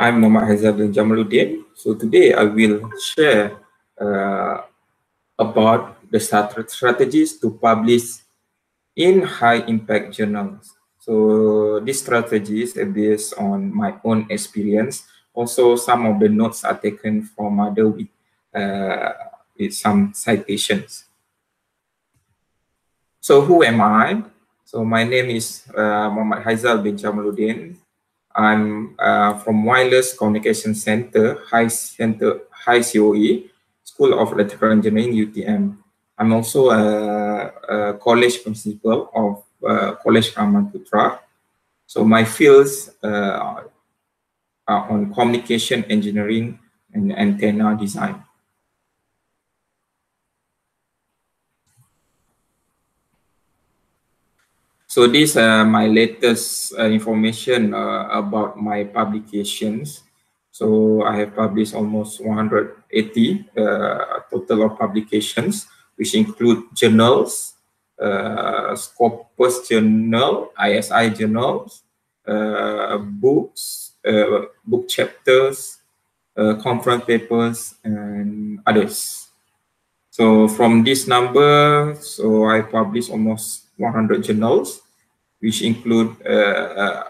I'm Muhammad Haizal bin Jamaluddin. So today I will share uh, about the strategies to publish in high impact journals. So these strategies are based on my own experience. Also, some of the notes are taken from other with, uh, with some citations. So who am I? So my name is uh, Muhammad Haizal bin Jamaluddin. I'm uh, from Wireless Communication Center, High Center, High COE, School of Electrical Engineering, UTM. I'm also a, a college principal of uh, College Rahman Putra. So my fields uh, are on communication engineering and antenna design. So these are my latest uh, information uh, about my publications. So I have published almost 180 uh, total of publications, which include journals, uh, Scopus journal, ISI journals, uh, books, uh, book chapters, conference papers, and others. So from this number, so I published almost 100 journals, which include uh, uh,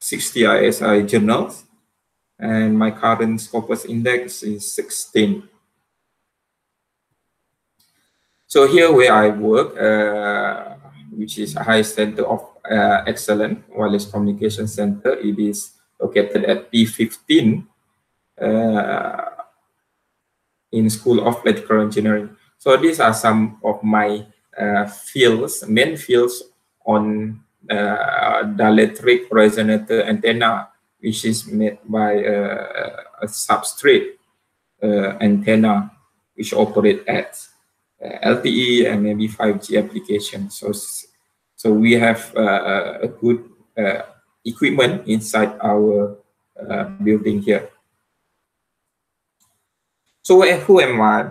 60 ISI journals, and my current Scopus index is 16. So here where I work, uh, which is a high center of uh, excellence, wireless communication center, it is located at P15 uh, in School of Electrical Engineering. So these are some of my fields, main fields on uh, dielectric resonator antenna, which is made by uh, a substrate uh, antenna, which operate at uh, LTE and maybe 5G applications. So, so we have uh, a good equipment inside our building here. So who am I?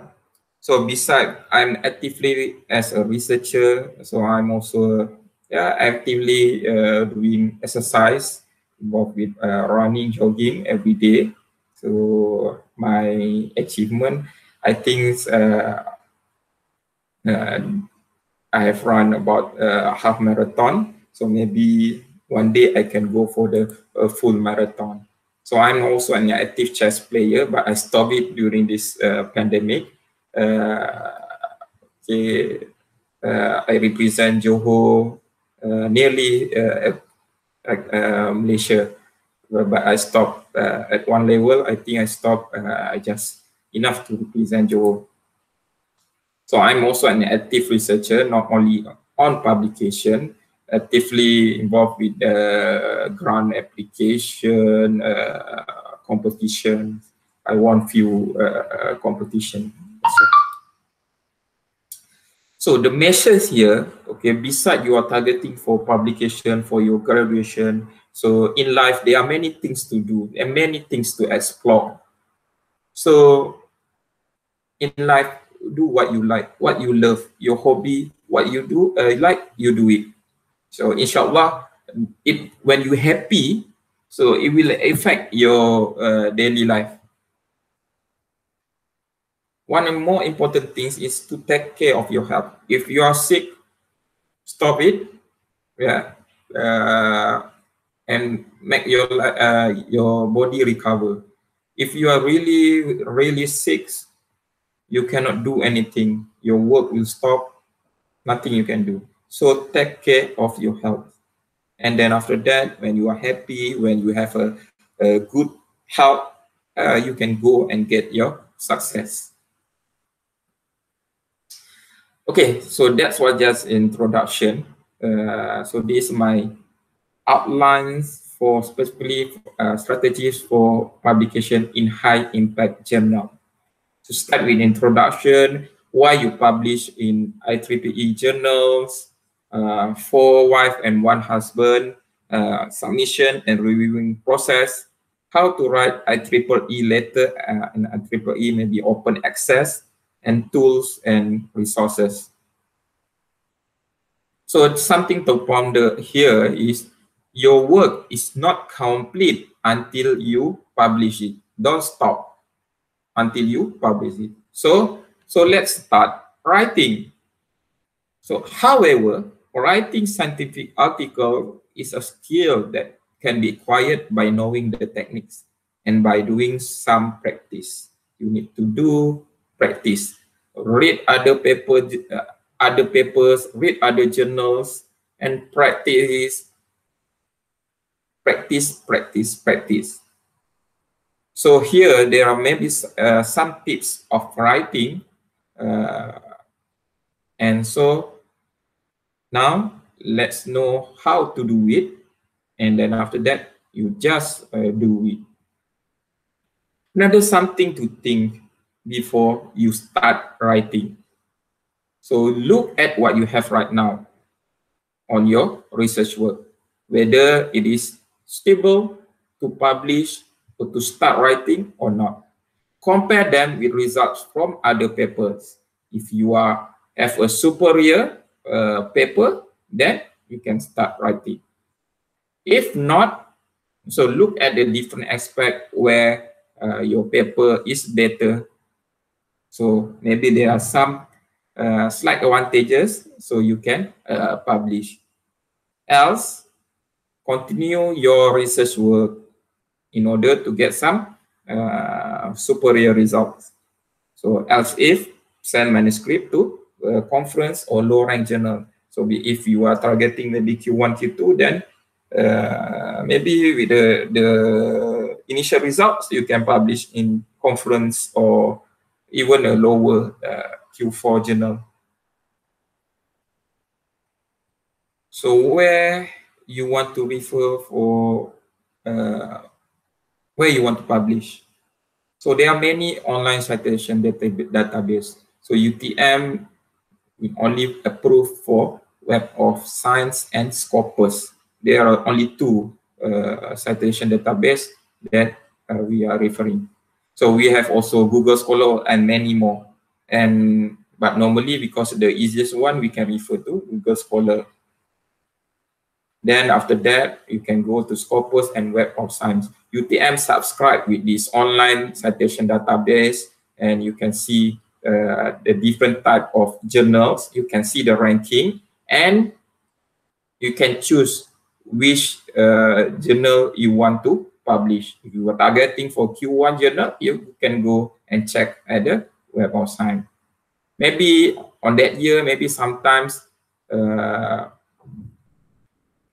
So beside I'm actively as a researcher, so I'm also yeah, actively uh, doing exercise involved with uh, running, jogging every day. So my achievement, I think uh, uh I have run about a uh, half marathon. So maybe one day I can go for the full marathon. So I'm also an active chess player, but I stopped it during this uh, pandemic uh, okay, uh, I represent Johor uh, nearly Malaysia, but I stopped at one level. I think I stopped. I just enough to represent Johor. So I'm also an active researcher, not only on publication, actively involved with the grant application, uh, competition. I won few uh, competition. So the measures here, okay, beside you are targeting for publication, for your graduation, so in life, there are many things to do and many things to explore. So in life, do what you like, what you love, your hobby, what you do, uh, like, you do it. So inshallah, it when you happy, so it will affect your uh, daily life one of the more important things is to take care of your health. If you are sick, stop it. Yeah. Uh, and make your uh, your body recover. If you are really really sick, you cannot do anything. Your work will stop. Nothing you can do. So take care of your health. And then after that, when you are happy, when you have a, a good health, uh, you can go and get your success. Okay, so that's what just introduction. Uh, so this is my outlines for specifically uh, strategies for publication in high impact journal. To start with introduction, why you publish in IEEE journals, uh, four wife and one husband, uh, submission and reviewing process, how to write IEEE letter uh, and IEEE maybe open access, and tools and resources. So something to ponder here is your work is not complete until you publish it. Don't stop until you publish it. So, so let's start writing. So, however, writing scientific article is a skill that can be acquired by knowing the techniques and by doing some practice. You need to do practice. Read other paper, uh, other papers, read other journals, and practice, practice, practice, practice. So here there are maybe uh, some tips of writing, uh, and so now let's know how to do it, and then after that you just uh, do it. Another something to think before you start writing. So look at what you have right now on your research work, whether it is stable to publish or to start writing or not. Compare them with results from other papers. If you are have a superior uh, paper, then you can start writing. If not, so look at the different aspect where uh, your paper is better. So maybe there are some uh, slight advantages so you can uh, publish. Else, continue your research work in order to get some uh, superior results. So else if, send manuscript to a conference or low rank journal. So if you are targeting maybe Q1, Q2, then uh, maybe with the, the initial results, you can publish in conference or even a lower uh, Q4 journal. So where you want to refer for uh, where you want to publish. So there are many online citation data database. So UTM only approve for Web of Science and Scopus. There are only two uh, citation database that uh, we are referring. So we have also Google Scholar and many more. And but normally because the easiest one we can refer to Google Scholar. Then after that, you can go to Scopus and Web of Science. UTM subscribe with this online citation database and you can see uh, the different type of journals. You can see the ranking and you can choose which uh, journal you want to publish. If you are targeting for Q1 journal, you can go and check at the Web of Science. Maybe on that year, maybe sometimes uh,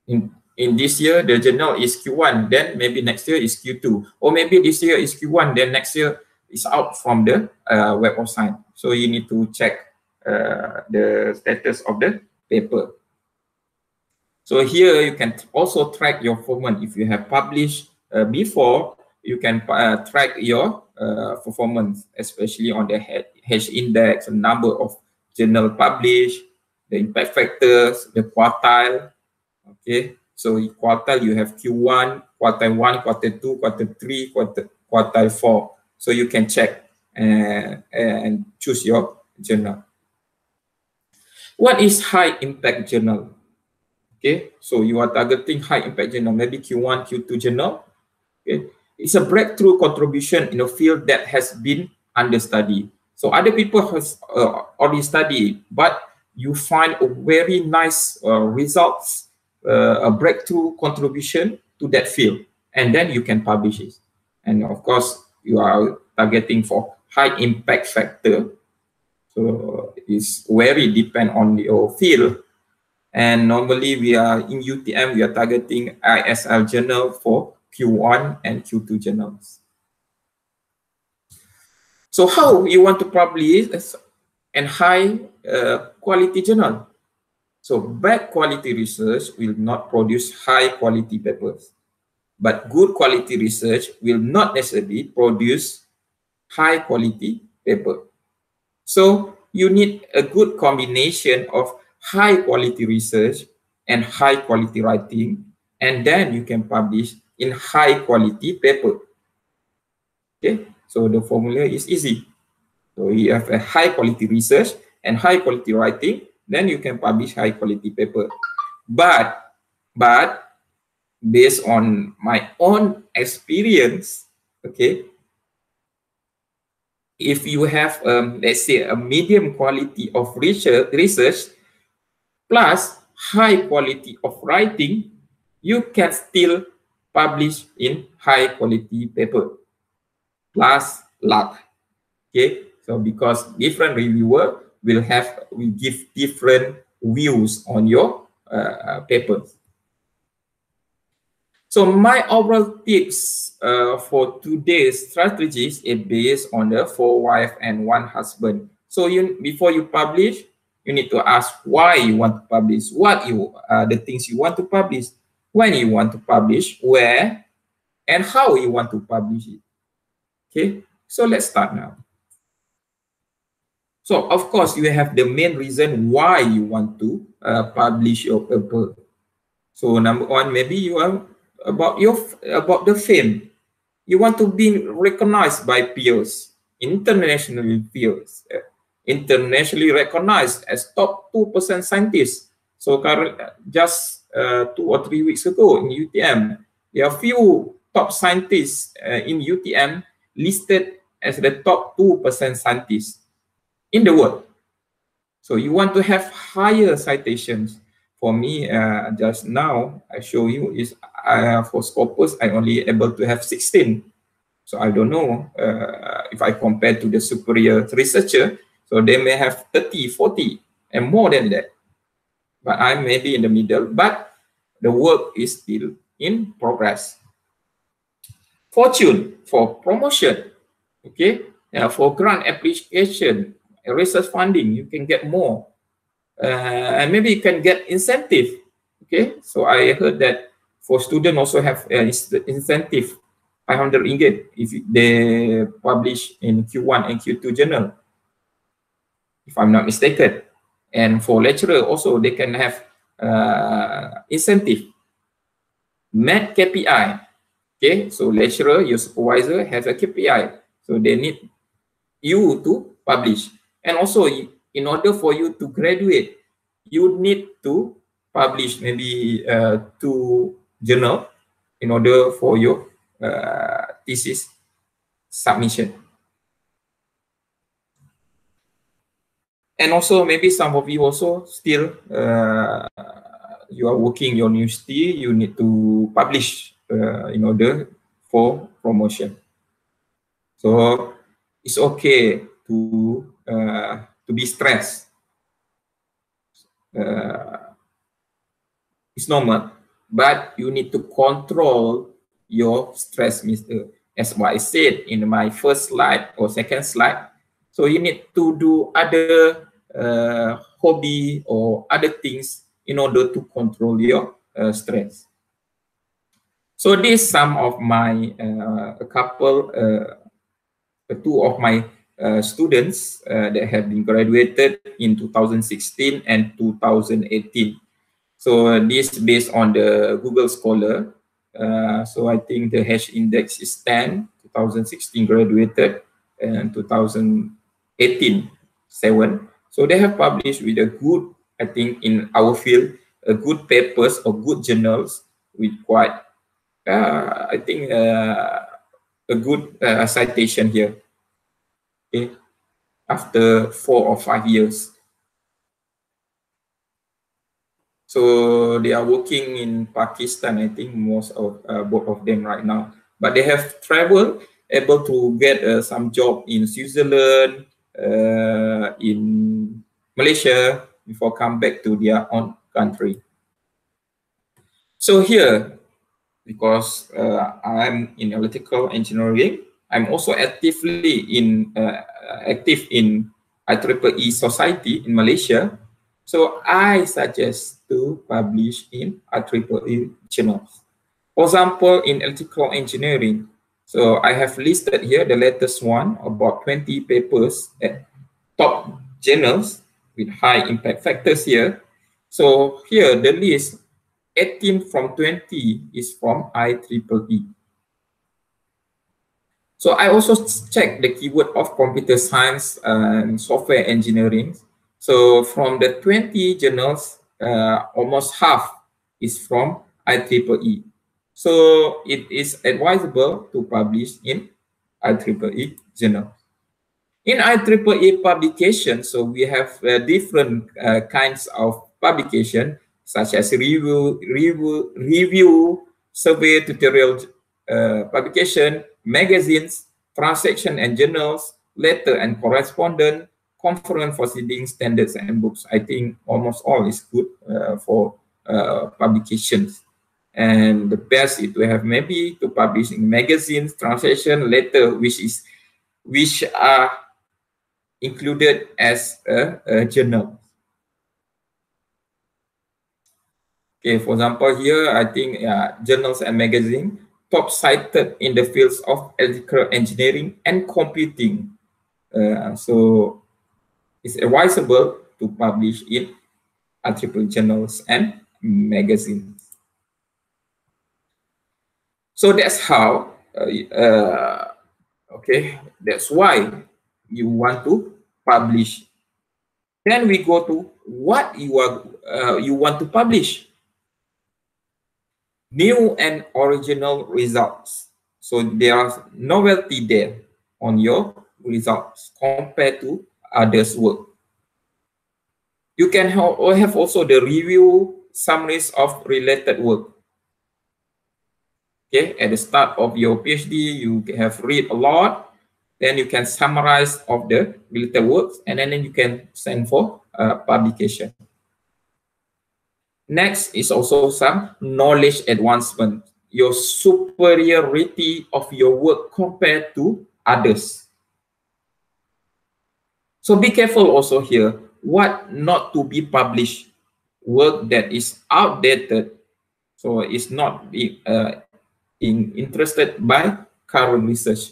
in in this year the journal is Q1, then maybe next year is Q2, or maybe this year is Q1, then next year is out from the uh, Web of Science. So you need to check uh, the status of the paper. So here you can also track your performance. If you have published before, you can uh, track your uh, performance, especially on the H index, the number of journal published, the impact factors, the quartile. Okay, so in quartile you have Q1, quartile one, quartile two, quartile three, quartile, quartile four. So you can check and, and choose your journal. What is high impact journal? Okay, so you are targeting high impact journal, maybe Q1, Q2 journal. Okay, it's a breakthrough contribution in a field that has been understudied. So other people has uh, already studied, but you find a very nice uh, results, uh, a breakthrough contribution to that field, and then you can publish it. And of course, you are targeting for high impact factor. So it's very depend on your field. And normally we are in UTM, we are targeting ISI journal for Q1 and Q2 journals. So how you want to publish a high uh, quality journal? So bad quality research will not produce high quality papers, but good quality research will not necessarily produce high quality paper. So you need a good combination of high quality research and high quality writing, and then you can publish in high quality paper. Okay, so the formula is easy. So you have a high quality research and high quality writing, then you can publish high quality paper. But, but based on my own experience, okay, if you have, um, let's say, a medium quality of research, research plus high quality of writing, you can still publish in high quality paper plus luck. Okay, so because different reviewer will have will give different views on your uh, papers. So my overall tips uh, for today's strategies is based on the four wife and one husband. So you before you publish, you need to ask why you want to publish, what you uh, the things you want to publish, when you want to publish, where, and how you want to publish it. Okay, so let's start now. So of course you have the main reason why you want to uh, publish your paper. So number one, maybe you are about your about the fame. You want to be recognized by peers, internationally peers, uh, internationally recognized as top two percent scientists. So just uh, two or three weeks ago in UTM, there are few top scientists uh, in UTM listed as the top two percent scientists in the world. So you want to have higher citations for me, uh, just now I show you is uh, for Scopus, I only able to have 16. So I don't know uh, if I compare to the superior researcher, so they may have 30, 40 and more than that. But I'm maybe in the middle, but the work is still in progress. Fortune for promotion, okay? Uh, for grant application, research funding, you can get more uh, and maybe you can get incentive. Okay, so I heard that for students also have uh, incentive 500 ringgit if they publish in Q1 and Q2 journal, if I'm not mistaken. And for lecturer also they can have uh, incentive. Met KPI. Okay, so lecturer, your supervisor has a KPI. So they need you to publish. And also in order for you to graduate, you need to publish maybe uh, two journal in order for your uh, thesis submission. And also maybe some of you also still uh, you are working your university, you need to publish uh, in order for promotion. So it's okay to uh, to be stressed. Uh, it's normal, but you need to control your stress, Mister. As what I said in my first slide or second slide. So you need to do other uh, hobby or other things in order to control your uh, stress. So this some of my uh, a couple, uh, two of my uh, students that have been graduated in 2016 and 2018. So this based on the Google Scholar. So I think the H index is 10, 2016 graduated, and 2018, 7. So they have published with a good, I think in our field, a good papers or good journals with quite, uh, I think, uh, a good citation here okay, after four or five years. So they are working in Pakistan, I think most of uh, both of them right now. But they have traveled, able to get uh, some job in Switzerland, uh, in Malaysia, before come back to their own country. So here, because uh, I'm in electrical engineering, I'm also actively in uh, active in IEEE Society in Malaysia. So I suggest to publish in IEEE journals. For example, in electrical engineering, so I have listed here the latest one about 20 papers at top journals with high impact factors here. So here the list 18 from 20 is from IEEE. So I also checked the keyword of computer science and software engineering. So from the 20 journals, uh, almost half is from IEEE. So it is advisable to publish in IEEE journal. In IEEE publication, so we have uh, different uh, kinds of publication, such as review, review, review survey, tutorial uh, publication, magazines, transaction and journals, letter and correspondence, conference proceedings, standards and books. I think almost all is good uh, for uh, publications. And the best is to have maybe to publish in magazines, transaction, letter, which is which are included as a, a journal. Okay, for example, here I think uh, journals and magazine top cited in the fields of electrical engineering and computing. Uh, so it's advisable to publish in IEEE journals and magazines. So that's how, uh, uh, okay, that's why you want to publish. Then we go to what you are uh, you want to publish. New and original results. So there are novelty there on your results compared to others' work. You can have also the review summaries of related work. Okay, at the start of your PhD, you have read a lot, then you can summarize of the related works, and then you can send for uh, publication. Next is also some knowledge advancement, your superiority of your work compared to others. So be careful also here, what not to be published, work that is outdated, so it's not uh, in, interested by current research.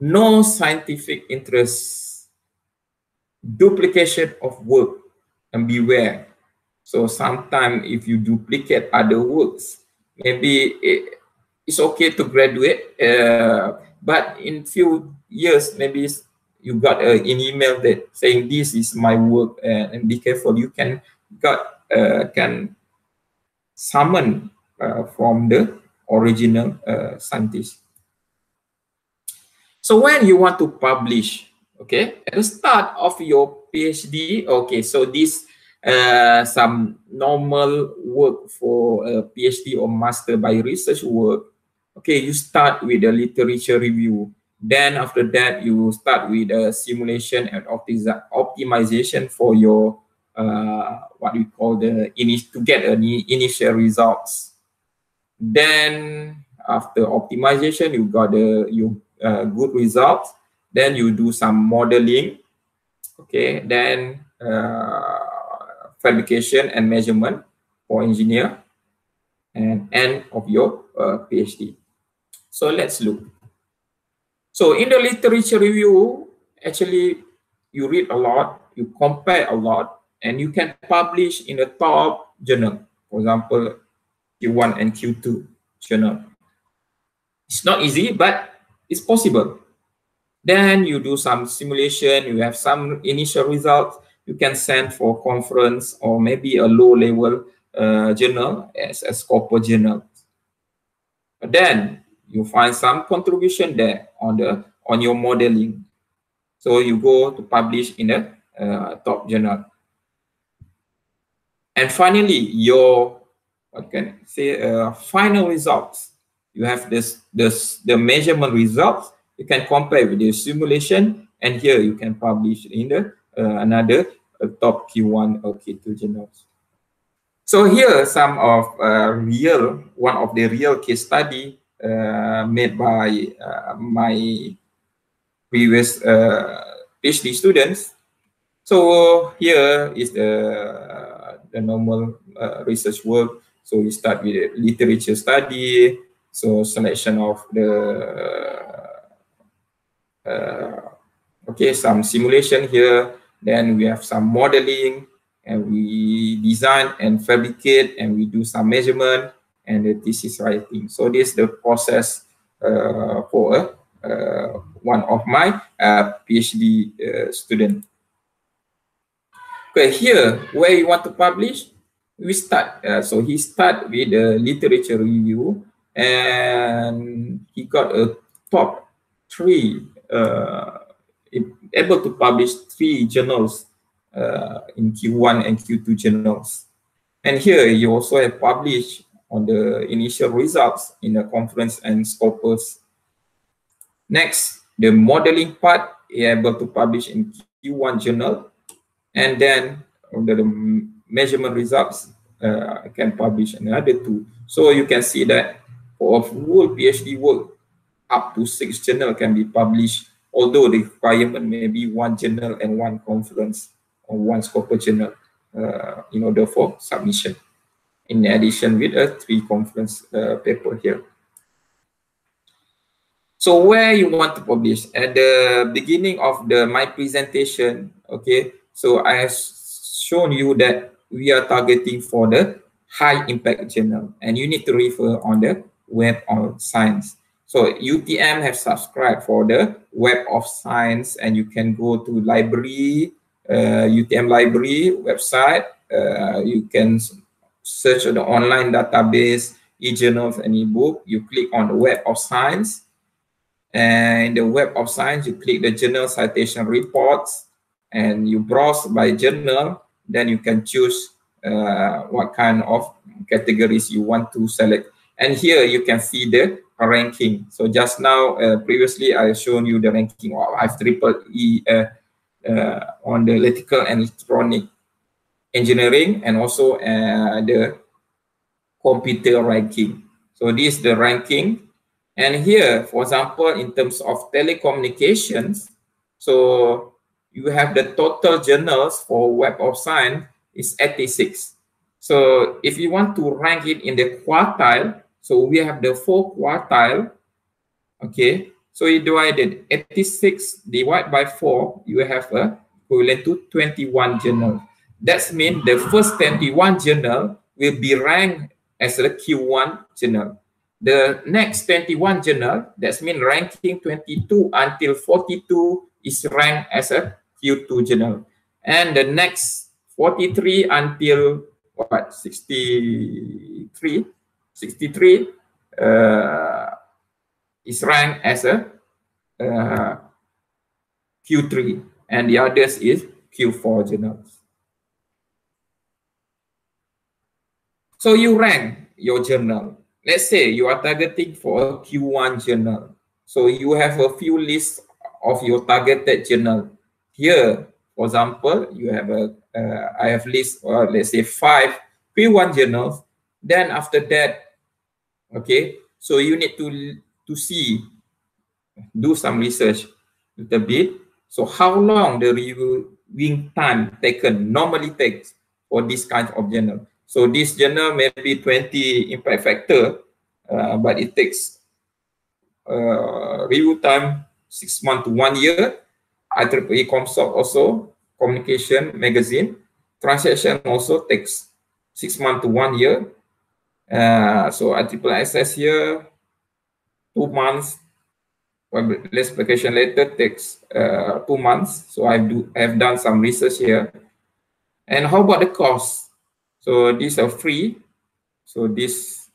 No scientific interest, duplication of work, and beware. So sometimes if you duplicate other works, maybe it, it's okay to graduate, uh, but in few years, maybe you got uh, an email that saying this is my work uh, and be careful, you can got uh, can summon uh, from the original uh, scientist. So when you want to publish, okay, at the start of your PhD, okay, so this uh, some normal work for a PhD or master by research work, okay, you start with a literature review. Then after that, you start with a simulation and optimization for your uh, what we call the to get an initial results. Then after optimization, you got a you uh, good results. Then you do some modeling. Okay, then uh, fabrication and measurement for engineer and end of your uh, PhD. So let's look. So in the literature review, actually you read a lot, you compare a lot, and you can publish in the top journal. For example, Q1 and Q2 journal. It's not easy, but it's possible. Then you do some simulation, you have some initial results, you can send for conference or maybe a low level uh, journal as a Scopus journal. But then you find some contribution there on the on your modeling. So you go to publish in the uh, top journal. And finally, your I say uh, final results. You have this this the measurement results. You can compare with the simulation and here you can publish in the uh, another uh, top q1 or q2 journals. So here some of uh, real one of the real case study uh, made by uh, my previous phd students. So here is the the normal research work so we start with a literature study, so selection of the uh, okay some simulation here. Then we have some modeling, and we design and fabricate, and we do some measurement, and the thesis writing. So this is the process uh, for uh, one of my uh, PhD uh, student. Okay, here where you want to publish, we start. Uh, so he start with a literature review and he got a top three, uh, able to publish three journals uh, in Q1 and Q2 journals. And here you also have published on the initial results in the conference and Scopus. Next, the modeling part, he able to publish in Q1 journal. And then the, the measurement results uh, can publish another two. So you can see that for a full PhD work, up to six journal can be published, although the requirement may be one journal and one conference or one Scopus journal uh, in order for submission. In addition with a three conference uh, paper here. So where you want to publish at the beginning of the my presentation, okay. So I have shown you that we are targeting for the high impact journal and you need to refer on the web of science. So UTM have subscribed for the web of science and you can go to library uh, UTM library website. Uh, you can search the online database, e-journals and e-book. You click on the Web of Science. And in the Web of Science, you click the journal citation reports and you browse by journal. Then you can choose uh, what kind of categories you want to select. And here you can see the ranking. So just now, uh, previously I shown you the ranking I've triple E uh, uh, on the electrical and electronic engineering and also uh, the computer ranking. So this is the ranking. And here, for example, in terms of telecommunications, so you have the total journals for Web of Science is 86. So if you want to rank it in the quartile, so we have the four quartile, okay, so you divided 86 divided by 4, you have a equivalent to 21 journal. That means the first 21 journal will be ranked as a Q1 journal. The next 21 journal, that means ranking 22 until 42 is ranked as a Q2 journal. And the next 43 until what 63 63 uh, is ranked as a uh, Q3 and the others is Q4 journals. So you rank your journal. Let's say you are targeting for a Q1 journal. So you have a few lists of your targeted journal. Here, for example, you have a uh, I have list, or let's say five Q1 journals. Then after that, okay, so you need to to see do some research a little bit. So how long the reviewing time taken normally takes for this kind of journal? So this journal may be 20 impact factor, uh, but it takes uh, review time six months to one year. IEEE ComSoc also, communication magazine. Transaction also takes six months to one year. Uh, so IEEE SS here, two months less application later takes uh, two months. So I do have done some research here. And how about the cost? So these are free. So this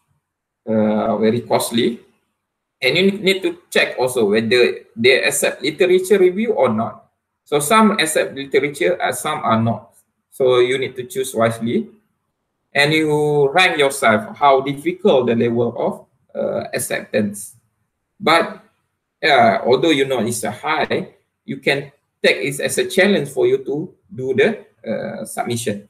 uh, very costly. And you need to check also whether they accept literature review or not. So some accept literature and some are not. So you need to choose wisely. And you rank yourself how difficult the level of uh, acceptance. But yeah, although you know it's a high, you can take it as a challenge for you to do the uh, submission.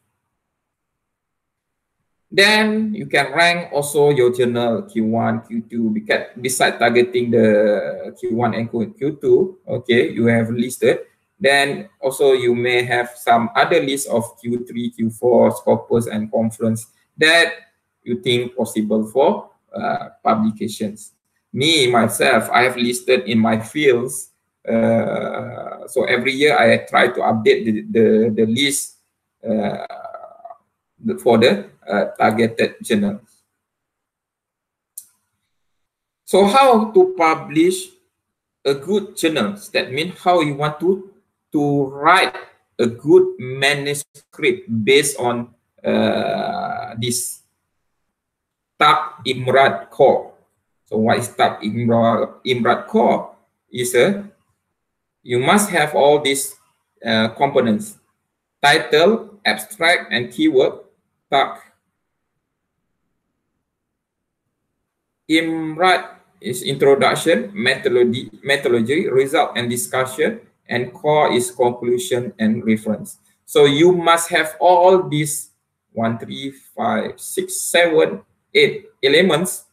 Then you can rank also your journal Q1, Q2, because beside targeting the Q1 and Q2, okay, you have listed. Then also you may have some other list of Q3, Q4, Scopus, and conference that you think possible for uh, publications me myself i have listed in my fields uh, so every year i try to update the the, the list uh, for the uh, targeted journals so how to publish a good journal that means how you want to to write a good manuscript based on uh, this TAP IMRAD core. So what is TAP IMRAD, IMRAD core? Is a you must have all these uh, components: title, abstract, and keyword. TAP IMRAD is introduction, methodology, methodology, result and discussion, and core is conclusion and reference. So you must have all these one, three, five, six, seven, eight elements,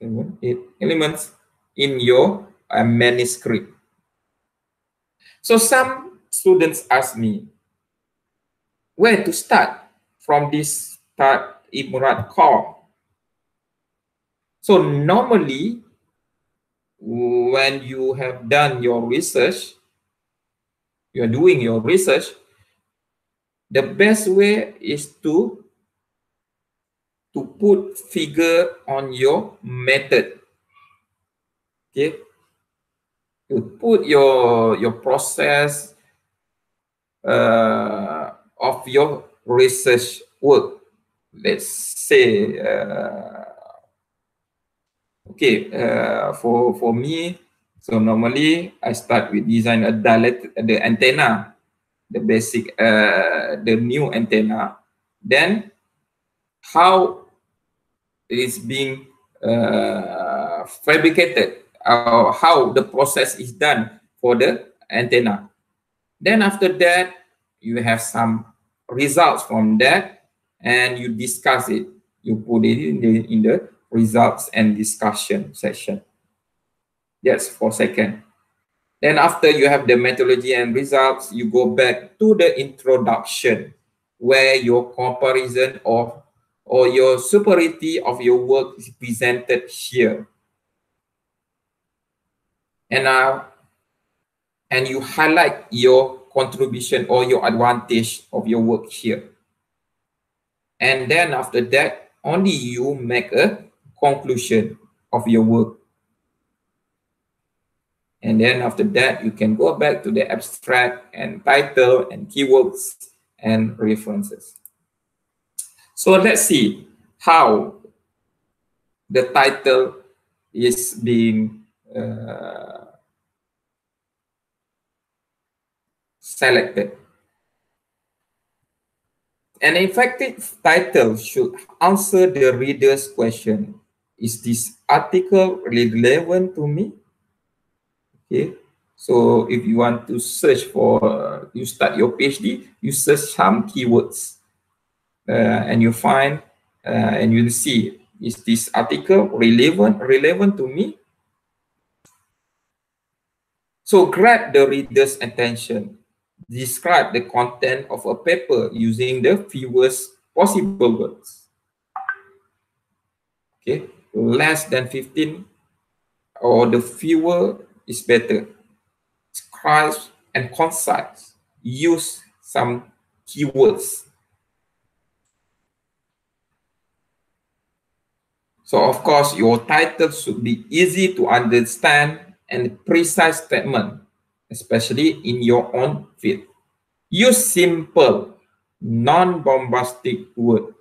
seven, eight elements in your uh, manuscript. So some students ask me, where to start from this start IMRAD core? So normally, when you have done your research, you are doing your research, the best way is to to put figure on your method. Okay, you put your your process uh, of your research work. Let's say, uh, okay, uh, for for me, so normally I start with design a dielectric antenna the basic uh, the new antenna. Then how it is being uh, fabricated or how the process is done for the antenna. Then after that you have some results from that and you discuss it. You put it in the in the results and discussion section yes for second then after you have the methodology and results, you go back to the introduction where your comparison of or your superiority of your work is presented here. And now, and you highlight your contribution or your advantage of your work here. And then after that, only you make a conclusion of your work and then after that, you can go back to the abstract and title and keywords and references. So let's see how the title is being uh, selected. An effective title should answer the reader's question. Is this article relevant to me? Okay, so if you want to search for, uh, you start your PhD, you search some keywords uh, and you find uh, and you'll see, is this article relevant, relevant to me? So grab the reader's attention. Describe the content of a paper using the fewest possible words. Okay, less than 15 or the fewer is better. Crisp and concise. Use some keywords. So of course, your title should be easy to understand and precise statement, especially in your own field. Use simple, non-bombastic word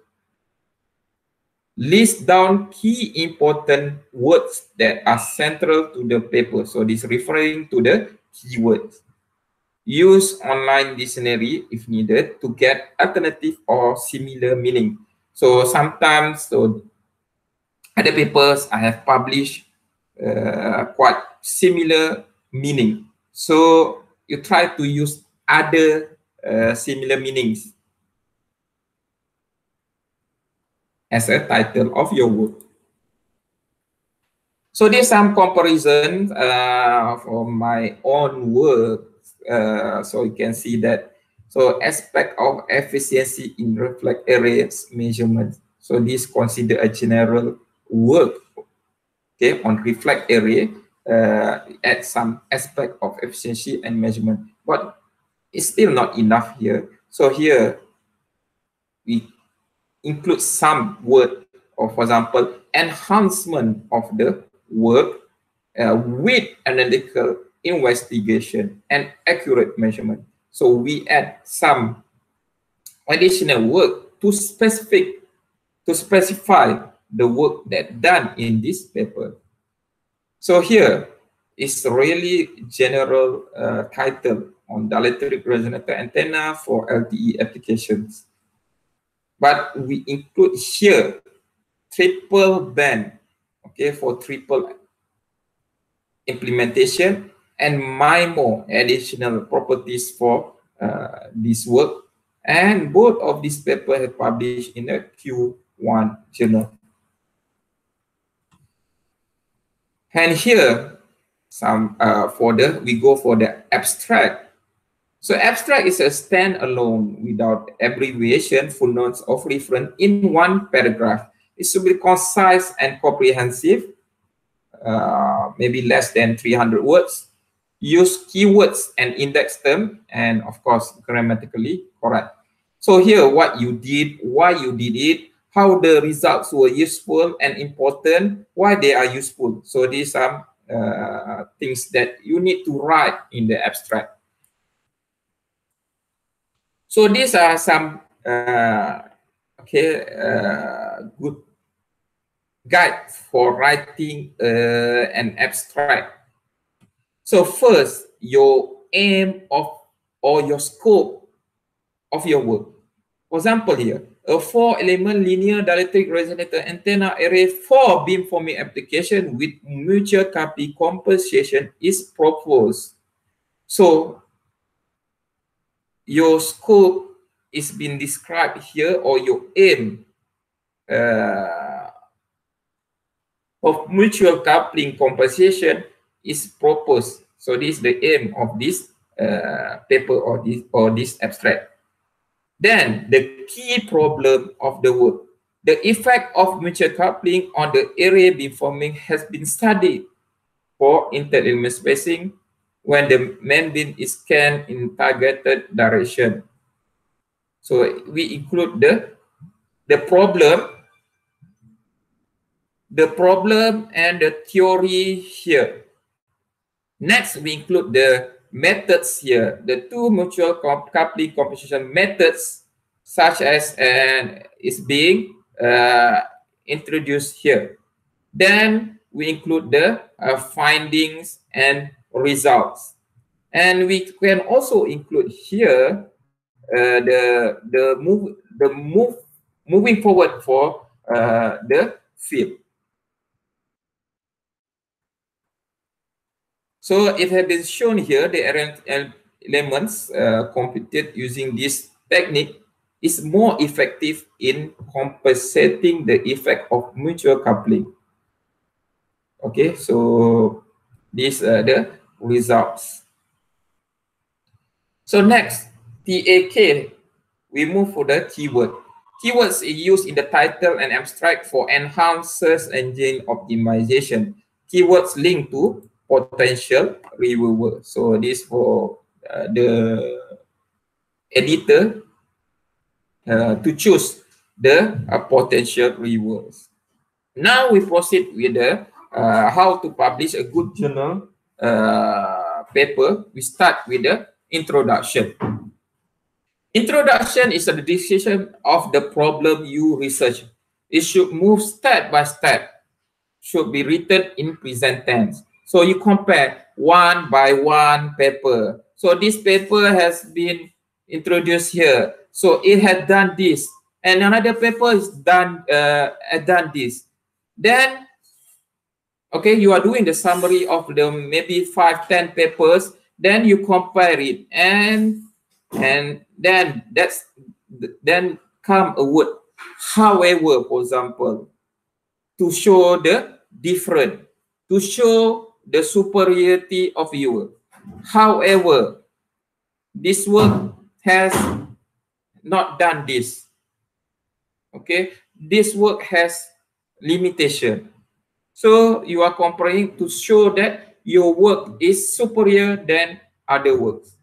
list down key important words that are central to the paper. So this referring to the keywords. Use online dictionary if needed to get alternative or similar meaning. So sometimes so other papers I have published uh, quite similar meaning. So you try to use other uh, similar meanings as a title of your work. So there's some comparison uh, for my own work. Uh, so you can see that. So aspect of efficiency in reflectarrays measurement. So this consider a general work, okay, on reflectarray uh, at some aspect of efficiency and measurement. But it's still not enough here. So here we include some word or for example enhancement of the work uh, with analytical investigation and accurate measurement so we add some additional work to specific to specify the work that done in this paper. So here is really general uh, title on dielectric resonator antenna for LTE applications. But we include here triple band, okay, for triple implementation and MIMO additional properties for uh, this work. And both of these papers have published in a Q1 journal. And here, some uh, for the we go for the abstract. So abstract is a standalone without abbreviation, footnotes, or reference in one paragraph. It should be concise and comprehensive, uh, maybe less than 300 words. Use keywords and index term, and of course, grammatically correct. So here, what you did, why you did it, how the results were useful and important, why they are useful. So these are uh, things that you need to write in the abstract. So these are some uh, okay uh, good guide for writing uh, an abstract. So first, your aim of or your scope of your work. For example here, a four-element linear dielectric resonator antenna array for beamforming application with mutual coupling compensation is proposed. So your scope is being described here or your aim uh, of mutual coupling compensation is proposed. So this is the aim of this uh, paper or this or this abstract. Then the key problem of the work, the effect of mutual coupling on the array beamforming has been studied for inter-element spacing when the main beam is scanned in targeted direction. So we include the the problem, the problem and the theory here. Next, we include the methods here, the two mutual coupling compensation methods, such as and is being uh, introduced here. Then we include the uh, findings and results. And we can also include here uh, the the move the move moving forward for uh, the field. So it has been shown here the elements uh, computed using this technique is more effective in compensating the effect of mutual coupling. Okay, so this are the results. So next, TAK, we move for the keyword. Keywords used in the title and abstract for enhanced search engine optimization. Keywords link to potential reviewer. So this for uh, the editor uh, to choose the uh, potential reviewers. Now we proceed with the uh, how to publish a good journal uh, paper. We start with the introduction. Introduction is a description of the problem you research. It should move step by step. Should be written in present tense. So you compare one by one paper. So this paper has been introduced here. So it had done this, and another paper is done uh, done this. Then, okay, you are doing the summary of the maybe five, ten papers. Then you compare it, and and then that's then come a word. However, for example, to show the different, to show the superiority of you. However, this work has not done this. Okay, this work has limitation. So you are comparing to show that your work is superior than other works.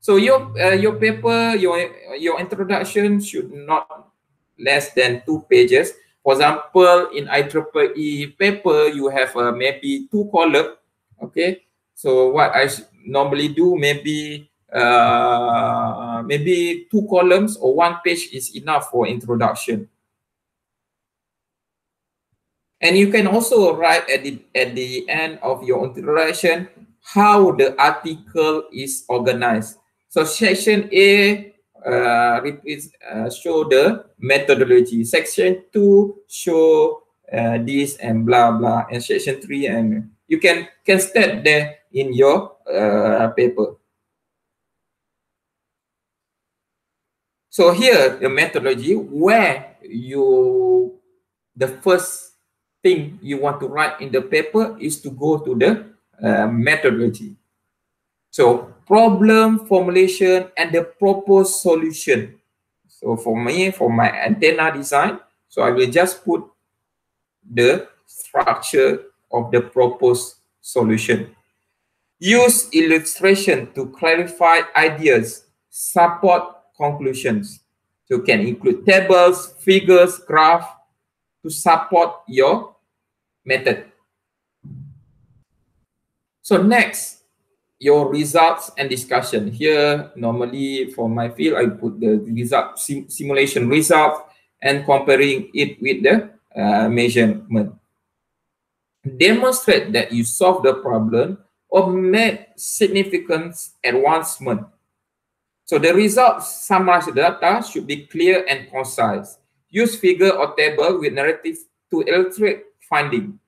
So your uh, your paper, your your introduction should not less than two pages for example, in IEEE paper, you have uh, maybe two column. Okay, so what I normally do, maybe uh, maybe two columns or one page is enough for introduction. And you can also write at the, at the end of your introduction how the article is organized. So section A uh, uh, show the methodology. Section 2 show uh, this and blah blah. And section 3 and you can, can state there in your uh, paper. So here the methodology where you the first thing you want to write in the paper is to go to the uh, methodology. So problem formulation and the proposed solution. So for me, for my antenna design, so I will just put the structure of the proposed solution. Use illustration to clarify ideas, support conclusions. So can include tables, figures, graph to support your method. So next, your results and discussion. Here, normally for my field, I put the result sim simulation result and comparing it with the uh, measurement. Demonstrate that you solve the problem or made significant advancement so the results summarized data should be clear and concise. Use figure or table with narrative to illustrate finding.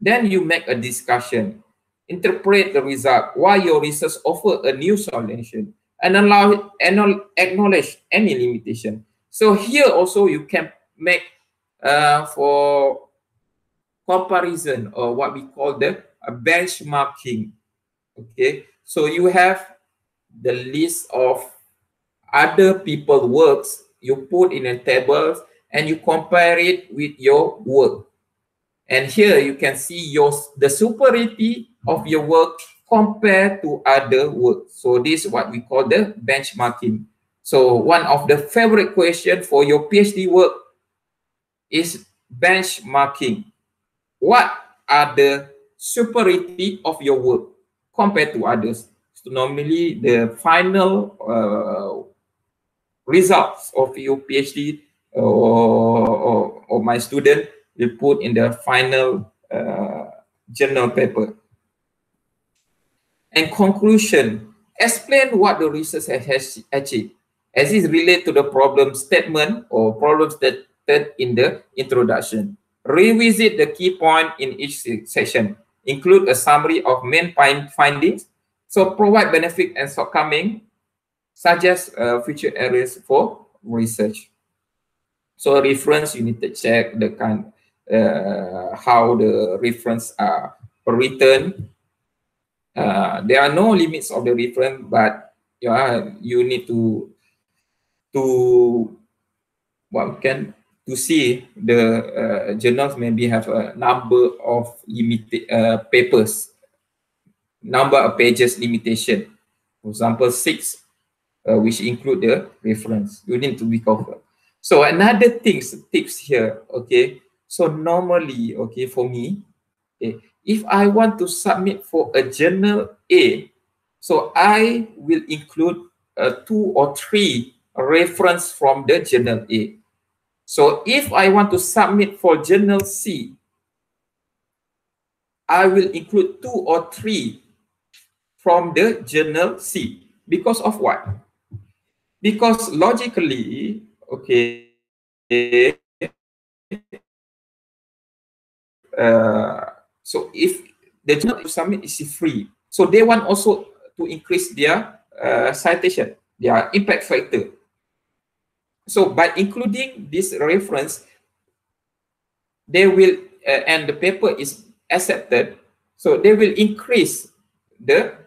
Then you make a discussion. Interpret the result why your research offer a new solution and allow and acknowledge any limitation. So here also you can make uh, for comparison or what we call the benchmarking. Okay, so you have the list of other people works you put in a table and you compare it with your work. And here you can see your the superiority of your work compared to other work. So this is what we call the benchmarking. So one of the favorite question for your phd work is benchmarking. What are the superiority of your work compared to others? So normally the final uh, results of your PhD or, or, or, my student will put in the final uh, journal paper. And conclusion, explain what the research has achieved as is related to the problem statement or problem stated in the introduction. Revisit the key point in each section. Include a summary of main findings so provide benefit and shortcoming, suggest uh, future areas for research. So reference, you need to check the kind, uh, how the reference are written. Uh, there are no limits of the reference, but yeah, you need to to what can to see the uh, journals maybe have a number of limited uh, papers number of pages limitation. For example, six, uh, which include the reference. You need to be covered. So another things, tips here, okay. So normally, okay, for me, okay, if I want to submit for a journal A, so I will include uh, two or three reference from the journal A. So if I want to submit for journal C, I will include two or three from the journal C. Because of what? Because logically, okay, uh, so if the journal to is free, so they want also to increase their uh, citation, their impact factor. So by including this reference, they will, uh, and the paper is accepted, so they will increase the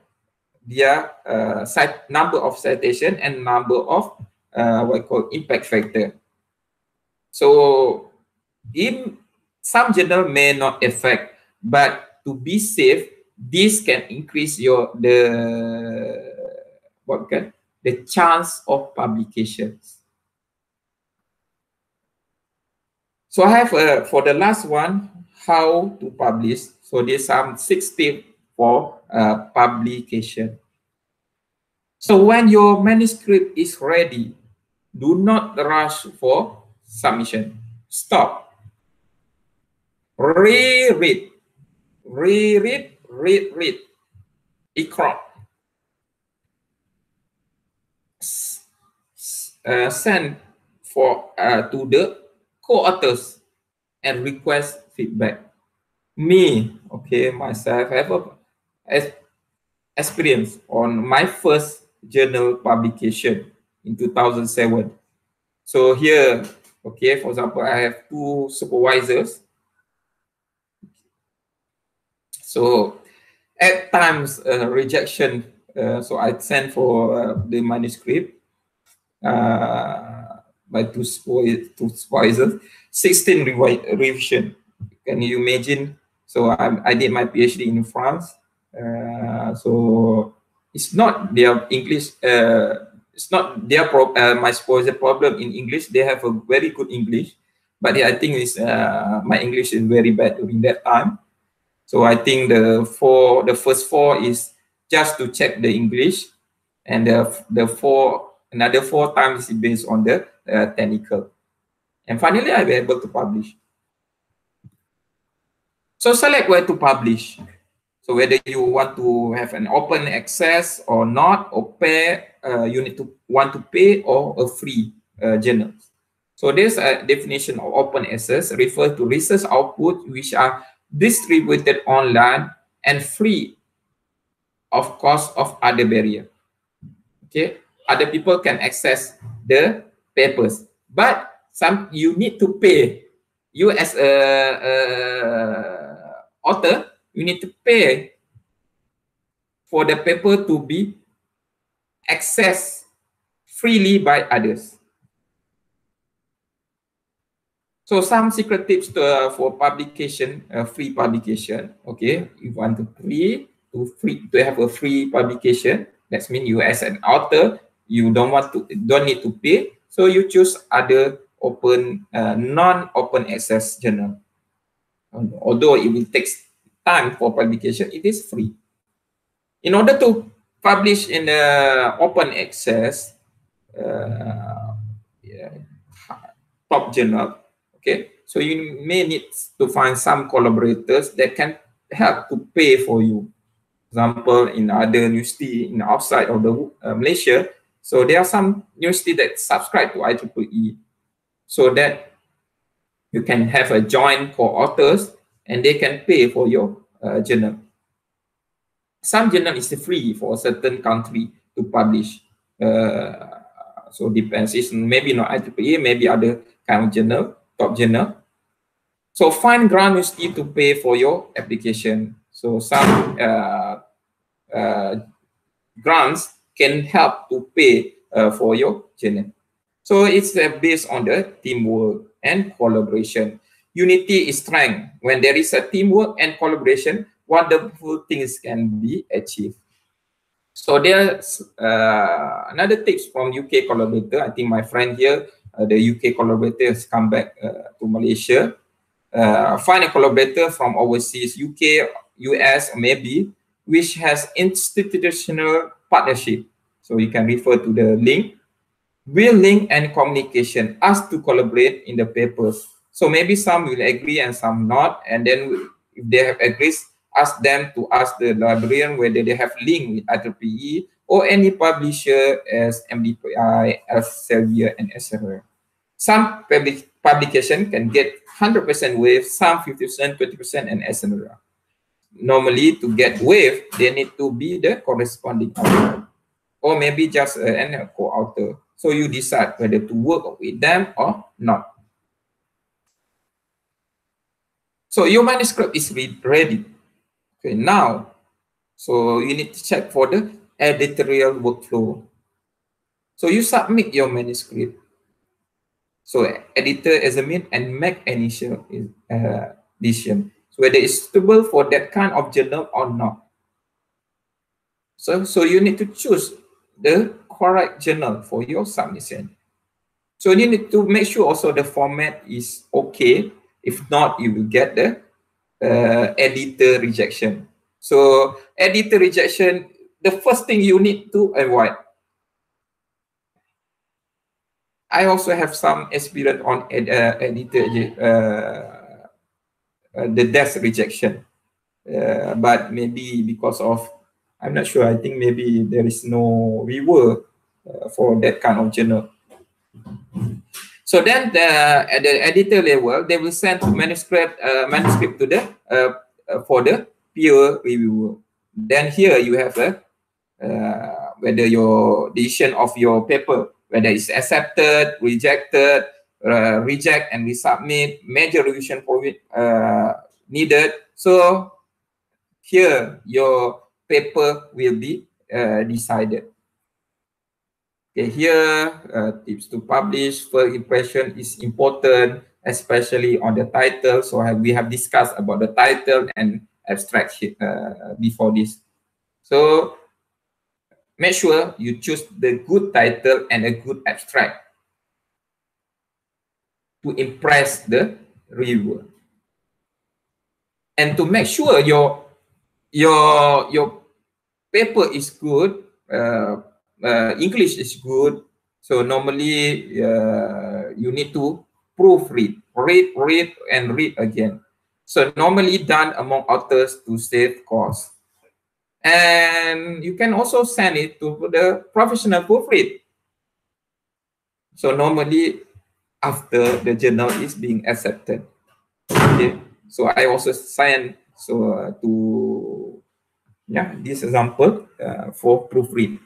their uh, site number of citation and number of uh, what call impact factor. So in some journal may not affect, but to be safe, this can increase your the what can the chance of publications. So I have uh, for the last one how to publish. So there's some six tips for uh, publication. So when your manuscript is ready, do not rush for submission. Stop. Reread. Reread, read, read. Ikra. Uh, send for uh, to the co-authors and request feedback. Me, okay, myself, have a experience on my first journal publication in 2007. So here, okay, for example, I have two supervisors. So at times uh, rejection, uh, so I send for uh, the manuscript uh, by two, two supervisors, 16 revision. Can you imagine? So I, I did my PhD in France. Uh, so it's not their English. Uh, it's not their pro- uh, my supposed problem in English. They have a very good English, but yeah, I think is uh, my English is very bad during that time. So I think the four, the first four is just to check the English, and the the four another four times is based on the uh, technical. And finally, I will able to publish. So select where to publish. So whether you want to have an open access or not, or pay, uh, you need to want to pay or a free uh, journal. So there's a definition of open access refers to research output which are distributed online and free of cost of other barrier. Okay, other people can access the papers, but some you need to pay. You as a, a author, you need to pay for the paper to be accessed freely by others. So some secret tips to, uh, for publication, uh, free publication. Okay, you want to free to free to have a free publication. That means you as an author, you don't want to don't need to pay. So you choose other open uh, non-open access journal. Although it will take time for publication, it is free. In order to publish in the open access uh, yeah, top journal, okay, so you may need to find some collaborators that can help to pay for you. Example, in other university in outside of the uh, Malaysia, so there are some university that subscribe to IEEE, so that you can have a joint co-authors and they can pay for your uh, journal. Some journal is free for a certain country to publish. Uh, so depends. It's maybe not IEEE, maybe other kind of journal, top journal. So find grant university to pay for your application. So some uh, uh, grants can help to pay uh, for your journal. So it's uh, based on the teamwork and collaboration unity is strength. When there is a teamwork and collaboration, wonderful things can be achieved. So there's uh, another tips from UK collaborator. I think my friend here, uh, the UK collaborator has come back uh, to Malaysia. Uh, find a collaborator from overseas, UK, US, maybe, which has institutional partnership. So you can refer to the link. Will link and communication. Ask to collaborate in the papers so maybe some will agree and some not. And then if they have agreed, ask them to ask the librarian whether they have link with IEEE or any publisher as MDPI, Elsevier, and etc. Some public publication can get 100% wave, some 50%, 20%, and etc. Normally, to get wave, they need to be the corresponding author or maybe just an co-author. So you decide whether to work with them or not. So your manuscript is ready. Okay, now, so you need to check for the editorial workflow. So you submit your manuscript. So editor examine and make initial uh, decision. So whether it's suitable for that kind of journal or not. So, so you need to choose the correct journal for your submission. So you need to make sure also the format is okay if not, you will get the uh, editor rejection. So editor rejection, the first thing you need to avoid. I also have some experience on ed uh, editor uh, uh, the death rejection, uh, but maybe because of I'm not sure. I think maybe there is no reward uh, for that kind of journal. So then, the, at the editor level, they will send manuscript uh, manuscript to the uh, uh, for the peer reviewer. Then here you have a uh, whether your decision of your paper whether it's accepted, rejected, uh, reject and resubmit, major revision for uh, needed. So here your paper will be uh, decided. Okay, here uh, tips to publish first impression is important, especially on the title. So we have discussed about the title and abstract uh, before this. So make sure you choose the good title and a good abstract to impress the reviewer. And to make sure your your your paper is good, uh, uh, English is good. So normally uh, you need to proofread, read, read, and read again. So normally done among authors to save cost. And you can also send it to the professional proofread. So normally after the journal is being accepted. Okay. So I also send so uh, to yeah this example uh, for proofread.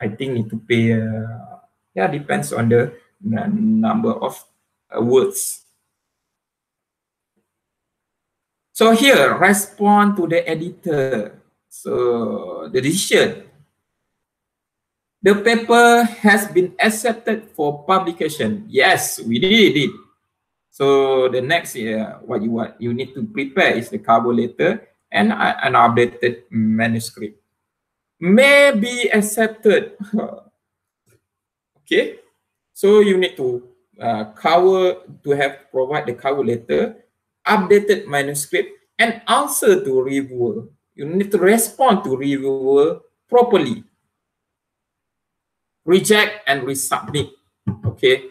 I think need to pay, uh, yeah, depends on the number of uh, words. So here, respond to the editor. So the decision. The paper has been accepted for publication. Yes, we did it. So the next uh, what you want you need to prepare is the cover letter and uh, an updated manuscript may be accepted. okay, so you need to uh, cover to have provide the cover letter, updated manuscript, and answer to reviewer. You need to respond to reviewer properly. Reject and resubmit. Okay,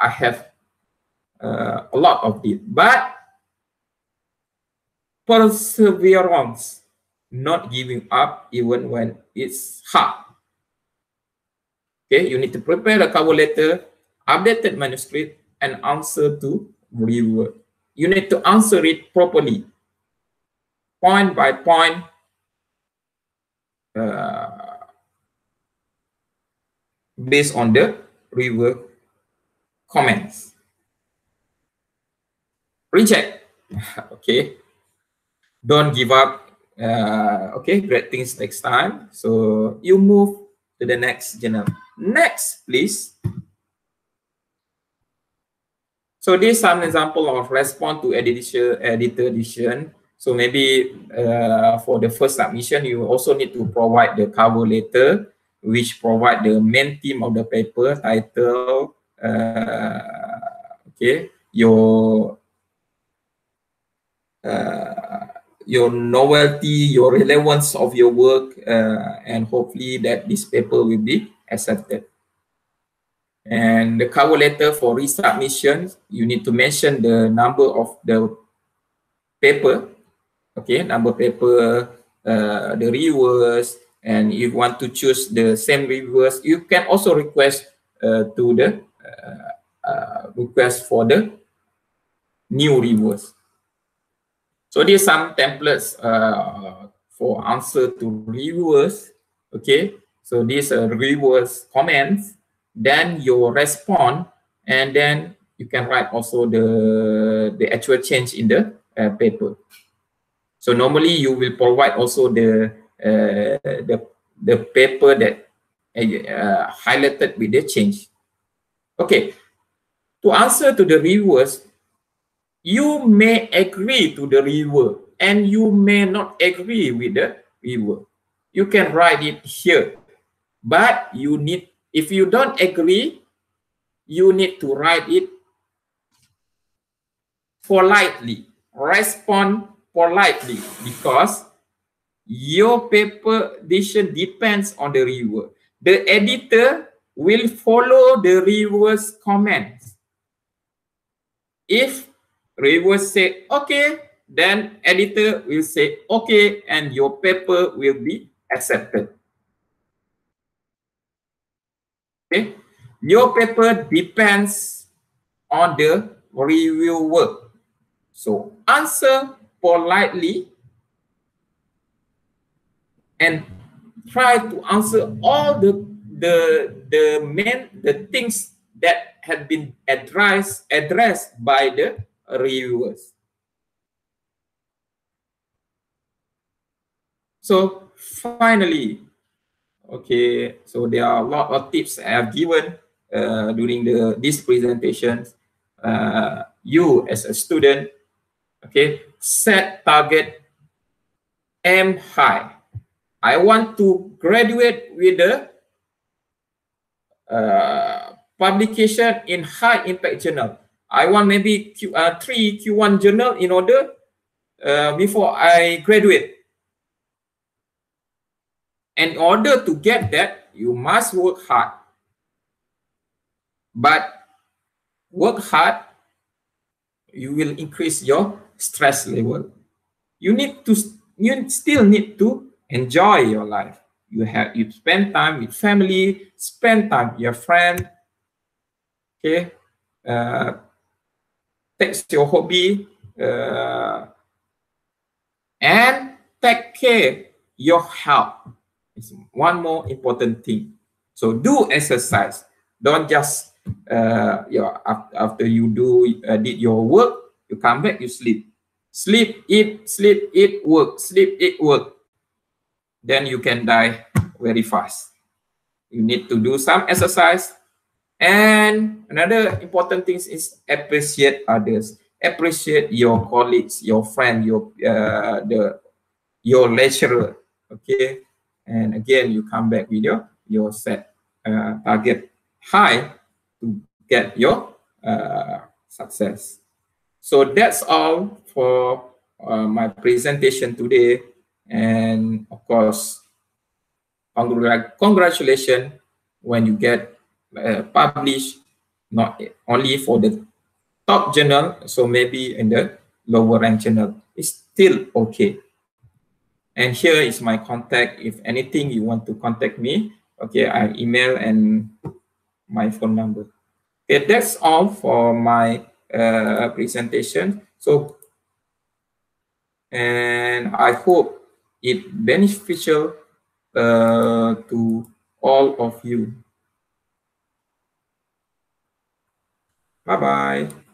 I have uh, a lot of it, but perseverance not giving up even when it's hard. Okay, you need to prepare a cover letter, updated manuscript, and answer to reviewer. You need to answer it properly, point by point, uh, based on the reviewer comments. Reject. okay. Don't give up uh, okay, great things next time. So you move to the next journal. Next, please. So this is an example of response to editor edition. So maybe uh, for the first submission, you also need to provide the cover letter, which provide the main theme of the paper, title, uh, okay, your uh, your novelty, your relevance of your work, uh, and hopefully that this paper will be accepted. And the cover letter for resubmission, you need to mention the number of the paper, okay, number paper, uh, the reviewers, and if you want to choose the same reviewers, you can also request uh, to the uh, uh request for the new reviewers. So are some templates uh, for answer to reviewers. Okay, so these are reviewers comments. Then you respond, and then you can write also the the actual change in the uh, paper. So normally you will provide also the uh, the the paper that uh, highlighted with the change. Okay, to answer to the reviewers, you may agree to the reviewer and you may not agree with the reviewer. You can write it here, but you need, if you don't agree, you need to write it politely, respond politely because your paper edition depends on the reviewer. The editor will follow the reviewer's comments. If reviewer say okay, then editor will say okay and your paper will be accepted. Okay, your paper depends on the reviewer. Work so answer politely and try to answer all the the the main the things that have been addressed addressed by the reviewers. So finally, okay, so there are a lot of tips I have given uh, during the this presentation. Uh, you as a student, okay, set target, aim high. I want to graduate with the uh, publication in high impact journal. I want maybe Q, uh, three Q1 journal in order uh, before I graduate. In order to get that, you must work hard. But work hard, you will increase your stress level. You need to, you still need to enjoy your life. You have you spend time with family, spend time with your friend. Okay, uh, text your hobby, uh, and take care your health. It's one more important thing. So do exercise. Don't just uh, your after you do uh, did your work, you come back, you sleep. Sleep, eat, sleep, eat, work, sleep, eat, work then you can die very fast. You need to do some exercise. And another important thing is appreciate others. Appreciate your colleagues, your friend, your uh, the your lecturer. Okay, and again you come back with your your set uh, target high to get your uh, success. So that's all for uh, my presentation today. And of course, congratulations when you get uh, published, not only for the top journal, so maybe in the lower rank journal, it's still okay. And here is my contact. If anything you want to contact me, okay, I email and my phone number. Okay, that's all for my uh, presentation. So, and I hope it beneficial uh, to all of you. Bye-bye.